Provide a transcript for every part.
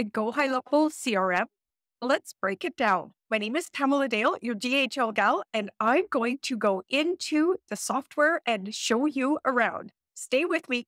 the Go High Level CRM? Let's break it down. My name is Pamela Dale, your GHL gal, and I'm going to go into the software and show you around. Stay with me.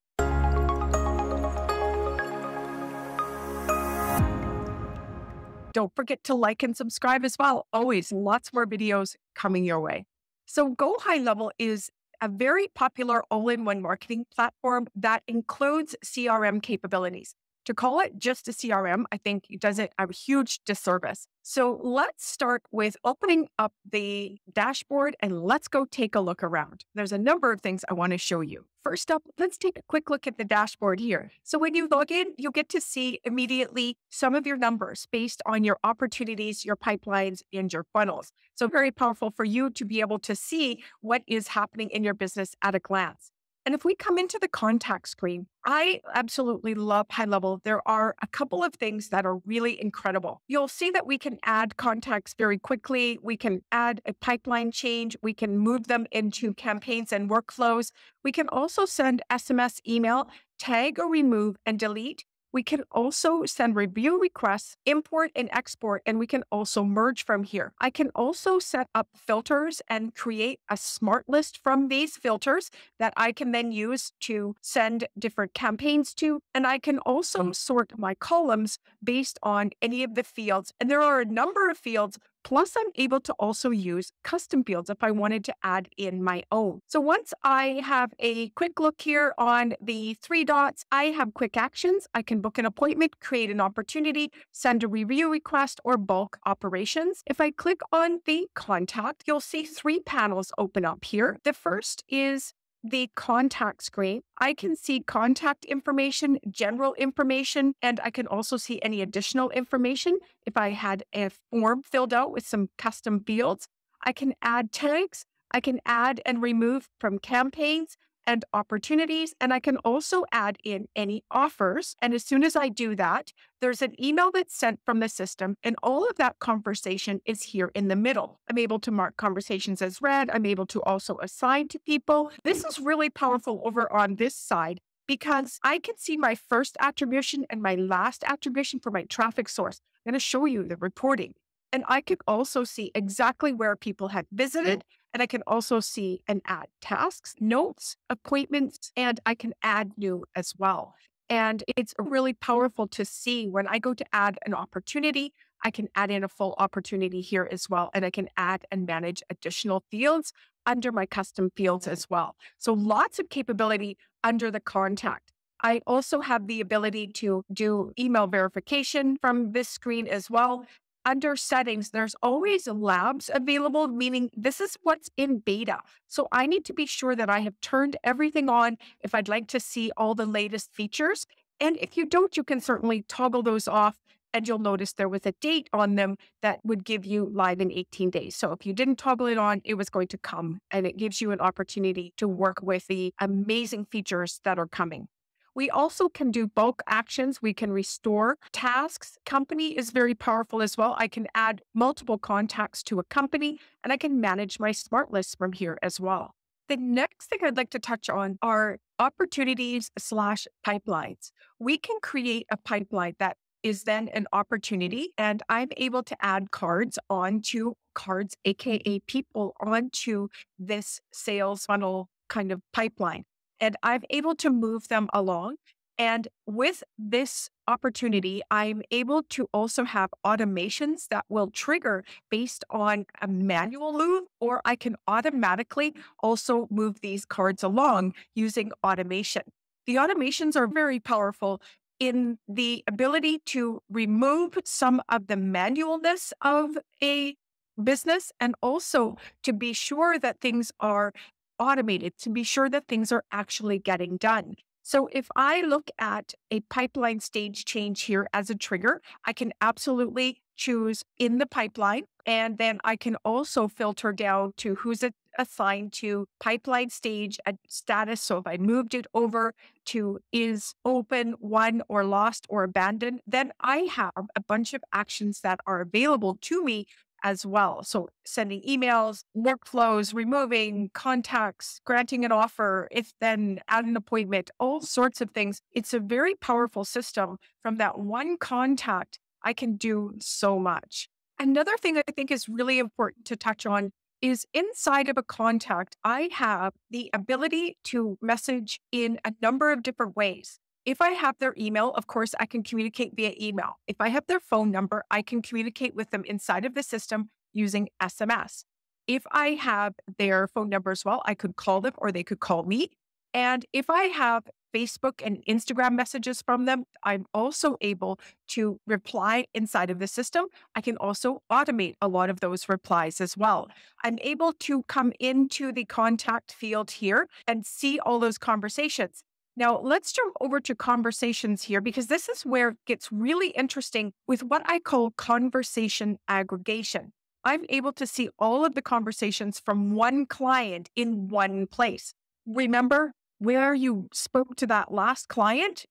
Don't forget to like and subscribe as well. Always lots more videos coming your way. So, Go High Level is a very popular all in one marketing platform that includes CRM capabilities. To call it just a CRM, I think it does it a huge disservice. So let's start with opening up the dashboard and let's go take a look around. There's a number of things I want to show you. First up, let's take a quick look at the dashboard here. So when you log in, you'll get to see immediately some of your numbers based on your opportunities, your pipelines, and your funnels. So very powerful for you to be able to see what is happening in your business at a glance. And if we come into the contact screen, I absolutely love high level. There are a couple of things that are really incredible. You'll see that we can add contacts very quickly. We can add a pipeline change. We can move them into campaigns and workflows. We can also send SMS, email, tag or remove and delete we can also send review requests, import and export, and we can also merge from here. I can also set up filters and create a smart list from these filters that I can then use to send different campaigns to. And I can also mm. sort my columns based on any of the fields. And there are a number of fields Plus, I'm able to also use custom fields if I wanted to add in my own. So once I have a quick look here on the three dots, I have quick actions. I can book an appointment, create an opportunity, send a review request, or bulk operations. If I click on the contact, you'll see three panels open up here. The first is the contact screen, I can see contact information, general information, and I can also see any additional information. If I had a form filled out with some custom fields, I can add tags. I can add and remove from campaigns and opportunities. And I can also add in any offers. And as soon as I do that, there's an email that's sent from the system, and all of that conversation is here in the middle. I'm able to mark conversations as read. I'm able to also assign to people. This is really powerful over on this side because I can see my first attribution and my last attribution for my traffic source. I'm going to show you the reporting. And I can also see exactly where people had visited and I can also see and add tasks, notes, appointments, and I can add new as well. And it's really mm-hmm. powerful to see when I go to add an opportunity, I can add in a full opportunity here as well. And I can add and manage additional fields under my custom fields as well. So lots of capability under the contact. I also have the ability to do email verification from this screen as well under settings, there's always labs available, meaning this is what's in beta. So I need to be sure that I have turned everything on if I'd like to see all the latest features. And if you don't, you can certainly toggle those off and you'll notice there was a date on them that would give you live in 18 days. So if you didn't toggle it on, it was going to come and it gives you an opportunity to work with the amazing features that are coming. We also can do bulk actions. We can restore tasks. Company is very powerful as well. I can add multiple contacts to a company and I can manage my smart lists from here as well. The next thing I'd like to touch on are opportunities slash pipelines. We can create a pipeline that is then an opportunity and I'm able to add cards onto cards, AKA people onto this sales funnel kind of pipeline and I'm able to move them along. And with this opportunity, I'm able to also have automations that will trigger based on a manual move, or I can automatically also move these cards along using automation. The automations are very powerful in the ability to remove some of the manualness of a business and also to be sure that things are automated to be sure that things are actually getting done. So if I look at a pipeline stage change here as a trigger, I can absolutely choose in the pipeline. And then I can also filter down to who's assigned to pipeline stage at status. So if I moved it over to is open, won, or lost, or abandoned, then I have a bunch of actions that are available to me as well. So sending emails, workflows, removing contacts, granting an offer, if then add an appointment, all sorts of things. It's a very powerful system. From that one contact, I can do so much. Another thing I think is really important to touch on is inside of a contact, I have the ability to message in a number of different ways. If I have their email, of course, I can communicate via email. If I have their phone number, I can communicate with them inside of the system using SMS. If I have their phone number as well, I could call them or they could call me. And if I have Facebook and Instagram messages from them, I'm also able to reply inside of the system. I can also automate a lot of those replies as well. I'm able to come into the contact field here and see all those conversations. Now, let's jump over to conversations here because this is where it gets really interesting with what I call conversation aggregation. I'm able to see all of the conversations from one client in one place. Remember where you spoke to that last client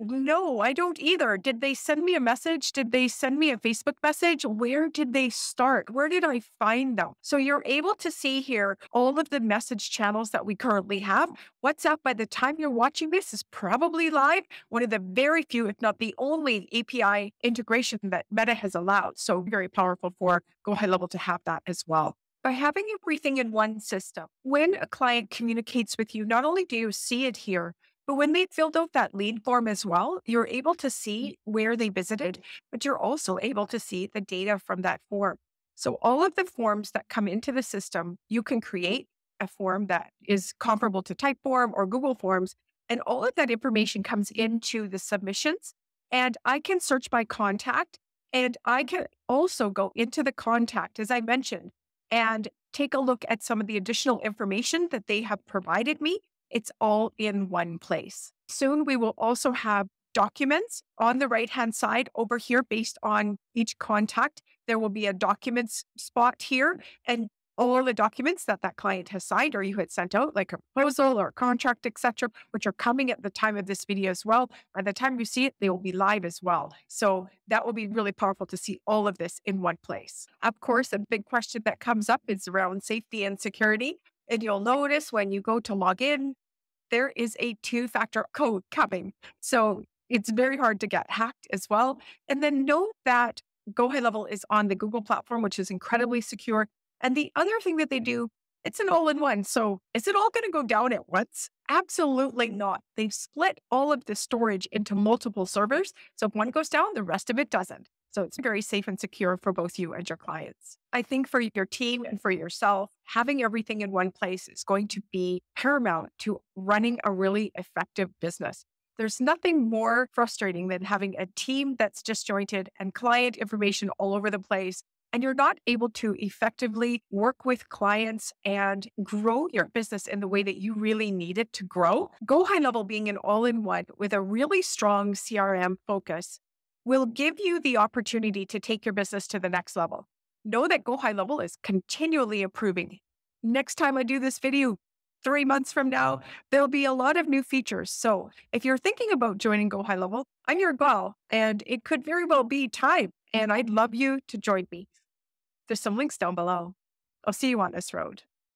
no, I don't either. Did they send me a message? Did they send me a Facebook message? Where did they start? Where did I find them? So you're able to see here all of the message channels that we currently have. WhatsApp, by the time you're watching this, is probably live. One of the very few, if not the only API integration that Meta has allowed. So very powerful for Go High Level to have that as well by having everything in one system, when a client communicates with you, not only do you see it here, but when they filled out that lead form as well, you're able to mm. see where they visited, but you're also able to see the data from that form. So all of the forms that come into the system, you can create a form that is comparable to Typeform or Google Forms. And all of that information comes into the submissions. And I can search by contact. And I can also go into the contact, as I mentioned, and take a look at some of the additional information that they have provided me it's all in one place. Soon we will also have documents on the right hand side over here based on each contact. There will be a documents spot here mm. and all the documents that that client has signed or you had sent out, like a proposal or a contract, etc., which are coming at the time of this video as well. By the time you see it, they will be live as well. So that will be really powerful to see all of this in one place. Of course, a big question that comes up is around safety and security. And you'll notice when you go to log in, there is a two factor code coming. So it's very hard to get hacked as well. And then note that Go High Level is on the Google platform, which is incredibly secure. And the other thing that they do, it's an all in one. So is it all going to go down at once? Absolutely not. They've split all of the storage into multiple servers. So if one goes down, the rest of it doesn't. So it's very safe and secure for both you and your clients. I think for your team and for yourself, having everything in one place is going to be paramount to running a really effective business. There's nothing more frustrating than having a team that's disjointed and client information all over the place. And you're not able to effectively work with clients and grow your business in the way that you really need it to grow. Go High Level being an all in one with a really strong CRM focus will give you the opportunity to take your business to the next level. Know that Go High Level is continually improving. Next time I do this video, three months from now, there'll be a lot of new features. So if you're thinking about joining Go High Level, I'm your gal, and it could very well be time. And I'd love you to join me. There's some links down below. I'll see you on this road.